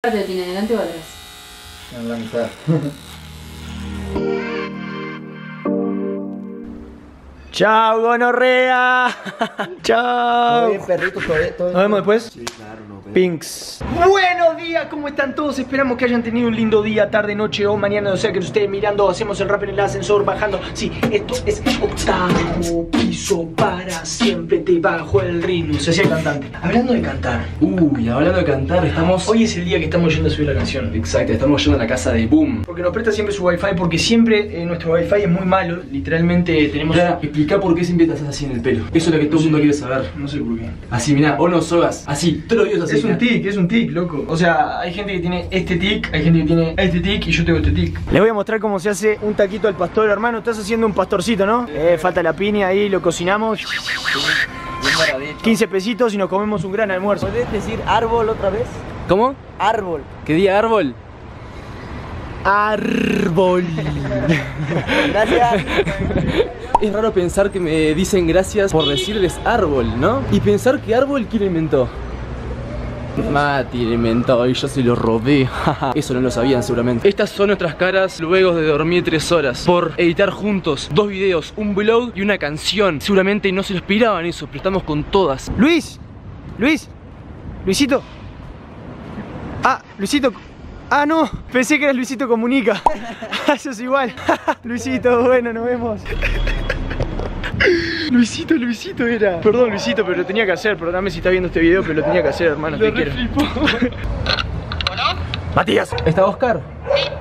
parte tiene delante o atrás? En la mitad. Chao, gonorrea. Chao. Todo bien, perrito, todo bien, todo bien. Nos vemos después. Sí, claro, no, pero- Pinks. Buenos días, ¿cómo están todos? Esperamos que hayan tenido un lindo día, tarde, noche o mañana, o sea que ustedes mirando, hacemos el rap en el ascensor, bajando. Sí, esto es octavo piso para siempre te bajo el ritmo. Se hacía el cantante. Hablando de cantar, Uy, hablando de cantar, estamos. hoy es el día que estamos yendo a subir la canción. Exacto, estamos yendo a la casa de Boom. Porque nos presta siempre su wifi, porque siempre eh, nuestro wifi es muy malo. Literalmente tenemos. Mira, explica por qué siempre te haces así en el pelo. Eso es lo que todo el mundo quiere saber. No sé por qué. Así, mira, o no sogas. Así, todos los videos así. Es un mirá. tic, es un tic, loco. O sea, hay gente que tiene este tic, hay gente que tiene este tic y yo tengo este tic. Les voy a mostrar cómo se hace un taquito al pastor, hermano. Estás haciendo un pastorcito, ¿no? Eh, falta la piña ahí, lo cocinamos. 15 pesitos y nos comemos un gran almuerzo. ¿Puedes decir árbol otra vez? ¿Cómo? Árbol. ¿Qué día árbol? Árbol. Gracias. Es raro pensar que me dicen gracias por decirles árbol, ¿no? Y pensar que árbol, ¿quién inventó? Mati lo inventó y yo se lo robé. Eso no lo sabían seguramente. Estas son nuestras caras luego de dormir tres horas por editar juntos dos videos, un vlog y una canción. Seguramente no se lo esperaban eso, pero estamos con todas. Luis. Luis. Luisito. Ah, Luisito. Ah, no. Pensé que era Luisito Comunica. Eso es igual. Luisito, bueno, nos vemos. Luisito, Luisito era. Perdón, Luisito, pero lo tenía que hacer. Perdóname si estás viendo este video, pero lo tenía que hacer, hermano. Te quiero. Matías. ¿Está Oscar?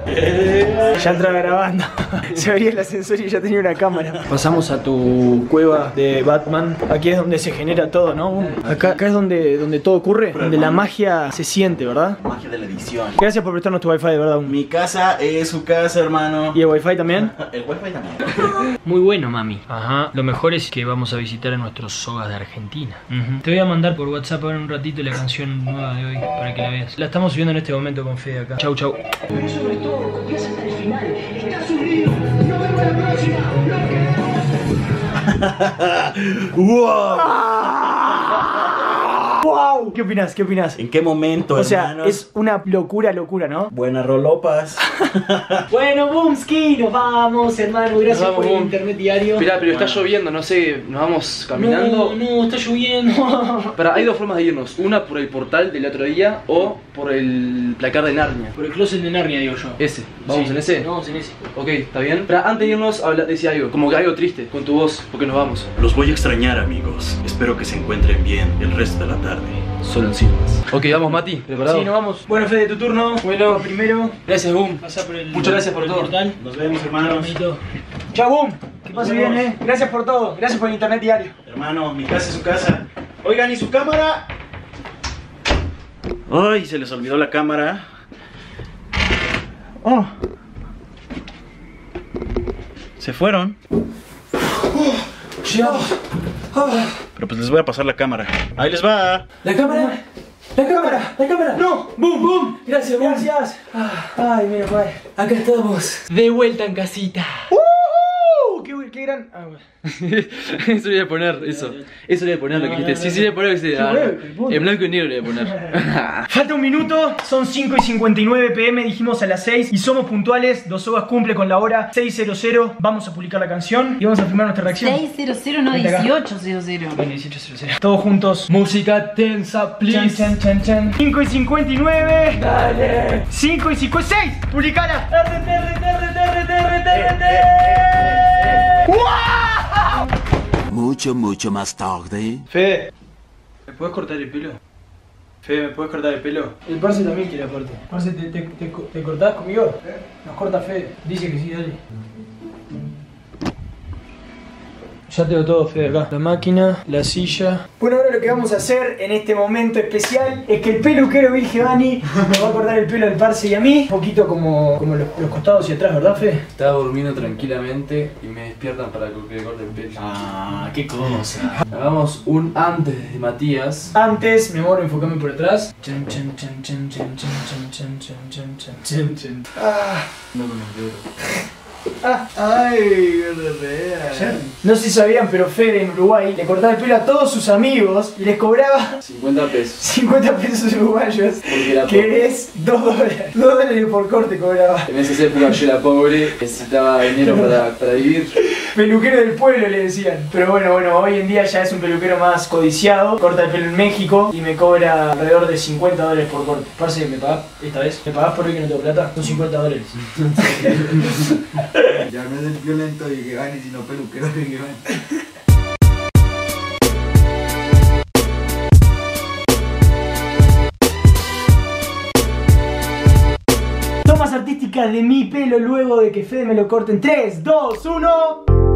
Ya entra grabando. Se veía el ascensor y ya tenía una cámara. Pasamos a tu cueva de Batman. Aquí es donde se genera todo, ¿no? Acá, acá es donde, donde todo ocurre, donde la magia se siente, ¿verdad? Magia de la edición. Gracias por prestarnos tu wifi, de verdad. Mi casa es su casa, hermano. ¿Y el wifi también? El wifi también. Muy bueno, mami. Ajá. Lo mejor es que vamos a visitar a nuestros sogas de Argentina. Te voy a mandar por WhatsApp ahora un ratito la canción nueva de hoy para que la veas. La estamos subiendo en este momento con Fede acá. Chau, chau. ¡Wow! ¡Wow! ¿Qué opinas? ¿Qué opinas? ¿En qué momento, O sea, hermanos? es una locura, locura, ¿no? Buenas rolopas. Bueno, Boomski, nos vamos, hermano. Gracias vamos, por el Boom. internet diario. Espera, pero está lloviendo, no sé, nos vamos caminando. No, no, está lloviendo. Pero hay dos formas de irnos. Una por el portal del otro día o por el placar de Narnia. Por el closet de Narnia, digo yo. Ese. ¿Vamos Sí, en ese? Vamos en ese. Ok, ¿está bien? Pero antes de irnos, habla, decía algo. Como que algo triste con tu voz, porque nos vamos. Los voy a extrañar, amigos. Espero que se encuentren bien el resto de la tarde. Solo en cinemas. Ok, vamos, Mati. ¿Preparado? Sí, nos vamos. Bueno, Fede, tu turno. Bueno. primero. Gracias, Boom. Por el. Muchas gracias por el todo. portal. Nos vemos, hermanos. Chao, Boom. Que pase bien, eh. Gracias por todo. Gracias por el internet diario. Hermano, mi casa es su casa. Oigan, ¿y su cámara? Ay, se les olvidó la cámara. Oh. Se fueron. Pero pues les voy a pasar la cámara. Ahí les va. La cámara. La cámara. La cámara. No. Boom, boom. Gracias, boom. Gracias. Ay, mira, padre. Acá estamos. De vuelta en casita. ¡Uh! ¡Qué, gran. Ah, bueno. eso le voy a poner, eso. Eso le voy a poner lo que dijiste. Sí, sí, le voy a poner ese. ah, bueno, el punto. En blanco y negro le voy a poner. Falta un minuto, son 5 y 59 pm, dijimos a las 6 y somos puntuales. Dos Sogas cumple con la hora 600. Vamos a publicar la canción y vamos a filmar nuestra reacción. 600, no Vente acá. 1800. Bueno, 1800. Todos juntos. Música tensa, please. chan, chan, chan. 5 y 59. Dale. 5 y 56. Publicala. Mucho, mucho más tarde. Fede, ¿me puedes cortar el pelo? Fede, ¿me puedes cortar el pelo? El parce también quiere aparte. Parce, ¿te, te, te, te cortás conmigo? Nos corta Fede. Dice que sí, dale. Ya tengo todo, Fede, acá. La máquina, la silla. Bueno, ahora lo que vamos a hacer en este momento especial es que el peluquero Virgevani nos va a cortar el pelo al parce y a mí. Un poquito como, como los, los costados y atrás, ¿verdad, Fede? Estaba durmiendo tranquilamente y me despiertan para que le corte el pelo. Ah, qué cosa. Hagamos un antes de Matías. Antes, mi amor, enfócame por atrás. Chan, chan, chan, chan, chan, chan, chan, chan, chan, chan, chan, chan, chan. Ah. No con los dedos. Ay. No sé si sabían, pero Fede en Uruguay le cortaba el pelo a todos sus amigos y les cobraba 50 pesos. 50 pesos uruguayos, Porque era que es 2 dólares. 2 dólares por corte cobraba. En esa época yo era pobre, necesitaba dinero para, para vivir. Peluquero del pueblo le decían. Pero bueno, bueno, hoy en día ya es un peluquero más codiciado. Corta el pelo en México y me cobra alrededor de 50 dólares por corte. Parce, ¿me pagás esta vez? ¿Me pagás por hoy que no tengo plata? Son 50 dólares. Ya no es el violento que gane, sino peluquero que gane. Tomas artísticas de mi pelo luego de que Fede me lo corte en 3, 2, 1.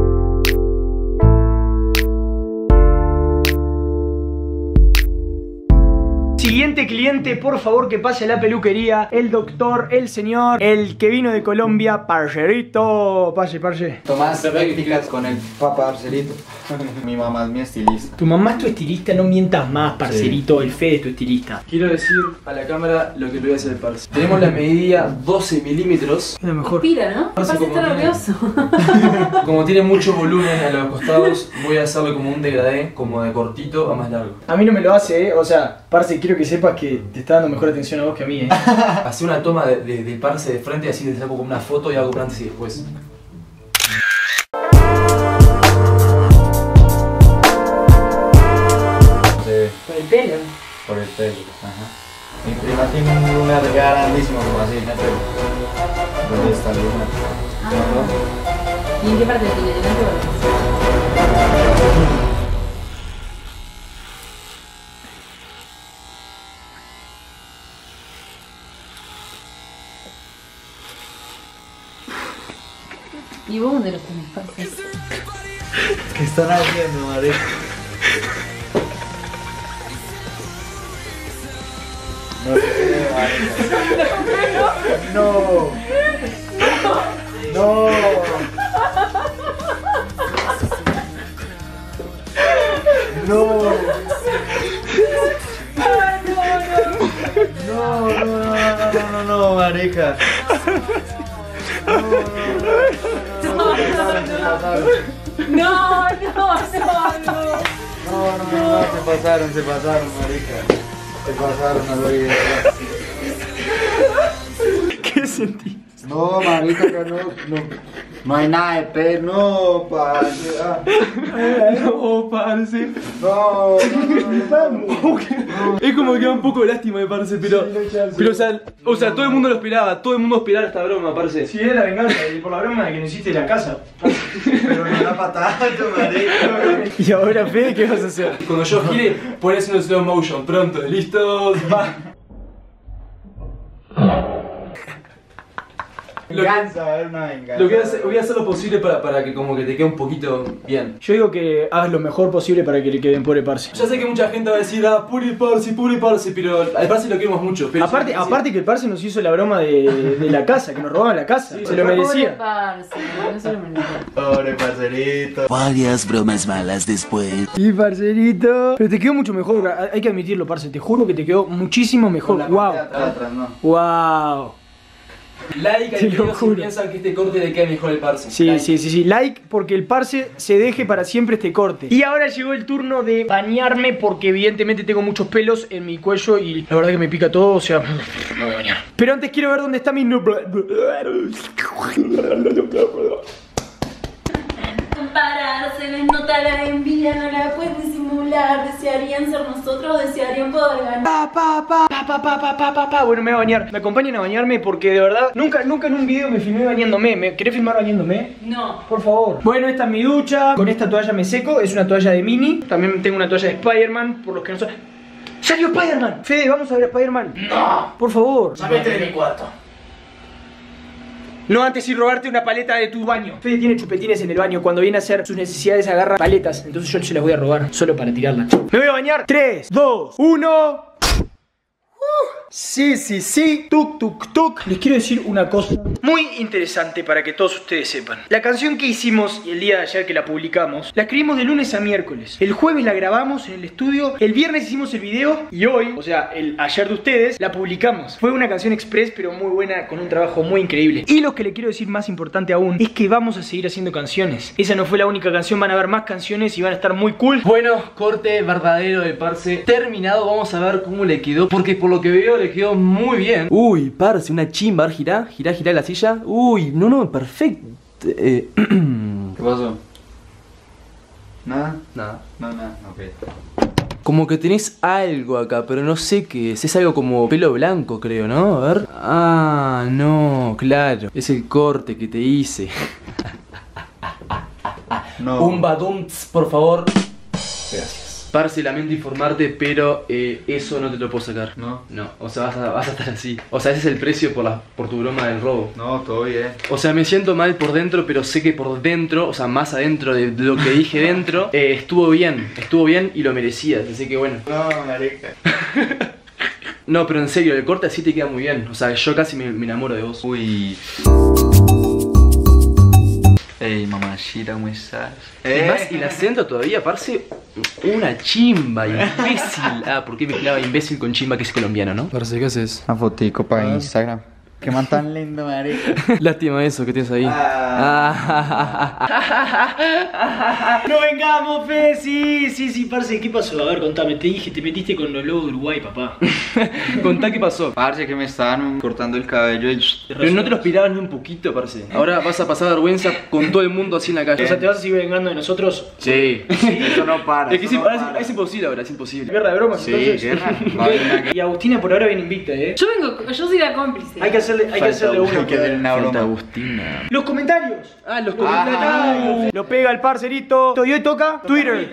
Siguiente cliente, por favor que pase a la peluquería. El doctor, el señor, el que vino de Colombia, parcerito. Pase, parce. Tomás, practicas con el papá Arcelito. Mi mamá es mi estilista. Tu mamá es tu estilista, no mientas más, parcerito. El Fede es tu estilista. Quiero decir a la cámara lo que le voy a hacer parce. Tenemos la medida 12 milímetros. Es lo mejor. Pira, ¿no? Parece como estar tiene- nervioso. Como tiene mucho volumen a los costados, voy a hacerlo como un degradé, como de cortito a más largo. A mí no me lo hace, ¿eh? O sea, parce, quiero que sepas que te está dando mejor atención a vos que a mí, ¿eh? Hacer una toma de, de, de parce de frente, así te saco como una foto y hago un antes y después. Con el pelo. Por el pelo. Ajá. Mi prima tiene un lunar grandísimo como así, ¿no? Pero- ¿Dónde está el lunar? ¿Y en qué parte tiene? ¿Delante o vos dónde los parce? ¿Qué están haciendo, madre? No se cree, marica. No. No. No. No, no, no, no, no, no, no, marica. No, no, no, no, no, no, No, no, no, no. no, no, se pasaron, se pasaron, marica. Se pasaron, lo vi. ¿Qué sentí? No, marica, no, no, no hay nada de pelo, no, parce. ah. No, parce. No, no, no. Es como que da un poco de lástima me parece, pero. Pero o sea, o sea, todo el mundo lo esperaba, todo el mundo esperaba esta broma, parce. Sí, es la venganza, y por la broma de que no hiciste la casa. Pero era para tanto, marica. Y ahora, Fede, ¿qué vas a hacer? Cuando yo gire, pones haciendo slow motion. Pronto, ¿listos? Va. Lo que, Venganza, una venganza. lo que voy, a hacer, voy a hacer lo posible para, para que como que te quede un poquito bien. Yo digo que hagas lo mejor posible para que le queden pobre parce. Ya sé que mucha gente va a decir, ah, puri parsi, puri parsi, pero al parsi lo queremos mucho. Pero Aparte, aparte que el parce nos hizo la broma de, de la casa, que nos robaban la casa. se lo Pobre merecía. parce, no se lo merecía. Pobre parcerito. Varias bromas malas después. Y parcerito. Pero te quedó mucho mejor, hay que admitirlo, parce. Te juro que te quedó muchísimo mejor. La Wow. parte de atrás, atrás, no. Wow. Like al video si piensan que este corte le queda mejor el parsi. Sí, Like. sí, sí, sí. Like porque el parce se deje para siempre este corte. Y ahora llegó el turno de bañarme porque evidentemente tengo muchos pelos en mi cuello y la verdad que me pica todo, o sea, me voy a bañar. Pero antes quiero ver dónde está mi... Compararse les nota la envidia, no la puedes Desearían ser nosotros, desearían poder ganar. Pa, pa, pa, pa, pa, pa, pa, pa, pa, pa. Bueno, me voy a bañar. Me acompañan a bañarme porque de verdad nunca, nunca en un video me filmé bañándome. ¿Me querés filmar bañándome? No. Por favor. Bueno, esta es mi ducha. Con esta toalla me seco. Es una toalla de mini. También tengo una toalla de Spider-Man. Por los que no saben. ¡Salió Spider-Man! Fede, vamos a ver a Spider-Man. ¡No! Por favor. Vete de mi cuarto. No antes ir robarte una paleta de tu baño. Fede tiene chupetines en el baño. Cuando viene a hacer sus necesidades agarra paletas. Entonces yo se las voy a robar solo para tirarlas. Me voy a bañar. 3, 2, 1. Sí, sí, sí. Tuk, tuk, tuk. Les quiero decir una cosa muy interesante para que todos ustedes sepan. La canción que hicimos y el día de ayer que la publicamos, la escribimos de lunes a miércoles. El jueves la grabamos en el estudio, el viernes hicimos el video y hoy, o sea, el ayer de ustedes, la publicamos. Fue una canción express, pero muy buena, con un trabajo muy increíble. Y lo que le quiero decir más importante aún es que vamos a seguir haciendo canciones. Esa no fue la única canción, van a haber más canciones y van a estar muy cool. Bueno, corte verdadero de Parce terminado. Vamos a ver cómo le quedó. Porque por lo que veo le quedó muy bien. Uy, Parce, una chimba. A ver, Girá, girá, girá la silla. Uy, no, no, perfecto. Eh, ¿Qué pasó? ¿Nada? nada. No, nada, ok. Como que tenés algo acá, pero no sé qué es. Es algo como pelo blanco, creo, ¿no? A ver. Ah, no, claro. Es el corte que te hice. No. Un badumts, por favor. Gracias. Parce, lamento informarte, pero eh, eso no te lo puedo sacar. No. No, o sea, vas a, vas a estar así. O sea, ese es el precio por, la, por tu broma del robo. No, todo bien. O sea, me siento mal por dentro, pero sé que por dentro, o sea, más adentro de lo que dije dentro, eh, estuvo bien. Estuvo bien y lo merecías. Así que bueno. No, marica. No, pero en serio, el corte así te queda muy bien. O sea, yo casi me, me enamoro de vos. Uy. ¿Cómo estás? Y más el acento todavía parece una chimba, imbécil. Ah, ¿por qué mezclaba imbécil con chimba que es colombiano, no? Parce, ¿qué haces? Una fotico para Instagram. Qué man tan lindo, marica. Lástima eso que tienes ahí. Ah. No vengamos, Fe, sí, sí, sí, parce, ¿qué pasó? A ver, contame, te dije, te metiste con los lobos de Uruguay, papá. Contá qué pasó. Parce, que me estaban cortando el cabello y... Pero no te lo aspirabas ni un poquito, parce. Ahora vas a pasar vergüenza con todo el mundo así en la calle. O sea, ¿te vas a seguir vengando de nosotros? Sí. Eso no para. Es que eso sí, no ahora para. es, es imposible ahora, es imposible. Guerra de bromas, Sí, entonces. guerra. Y Agustina por ahora viene invicta, ¿eh? Yo vengo, yo soy la cómplice. Hay que hacerle, hay que hacerle. Hay que una Falta broma. Agustina. Los comentarios. Ah, los Ah. comentarios. Lo pega el parcerito. Y hoy toca Twitter.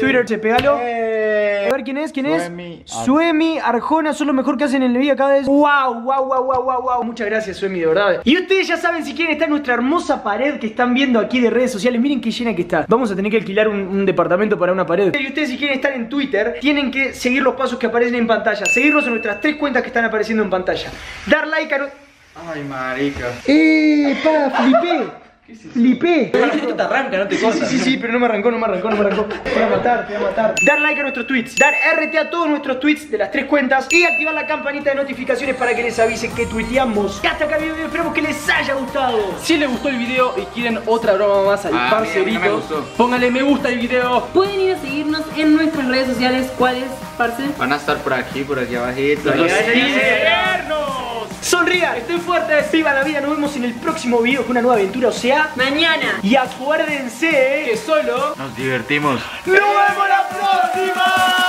Twitter, che, pegalo. A ver quién es, quién es. Suemi. Suemi, Arjona, son lo mejor que hacen en la vida cada vez. Wow, wow, wow, wow, wow, wow. Muchas gracias, Suemi, de verdad. Y ustedes ya saben si quieren estar en nuestra hermosa pared que están viendo aquí de redes sociales. Miren qué llena que está. Vamos a tener que alquilar un, un departamento para una pared. Y ustedes si quieren estar en Twitter, tienen que seguir los pasos que aparecen en pantalla. Seguirnos en nuestras tres cuentas que están apareciendo en pantalla. Dar like a... Ay, marica. ¡Eh, pa, flipé! Flipé. Esto te arranca, no te Sí, sí, sí, sí, pero no me arrancó, no me arrancó, no me arrancó. Te voy a matar, te voy a matar. Dar like a nuestros tweets, dar RT a todos nuestros tweets de las tres cuentas y activar la campanita de notificaciones para que les avise que tuiteamos. Hasta acá el video, esperamos que les haya gustado. Si les gustó el video y quieren otra broma más al Ah, parcerito, mira, póngale me gusta al video. Pueden ir a seguirnos en nuestras redes sociales. ¿Cuáles, parce? Van a estar por aquí, por aquí abajito. Los Sonrían, estén fuertes, viva la vida, nos vemos en el próximo video con una nueva aventura, o sea, Mañana. y acuérdense Que solo Nos divertimos. ¡Nos vemos la próxima!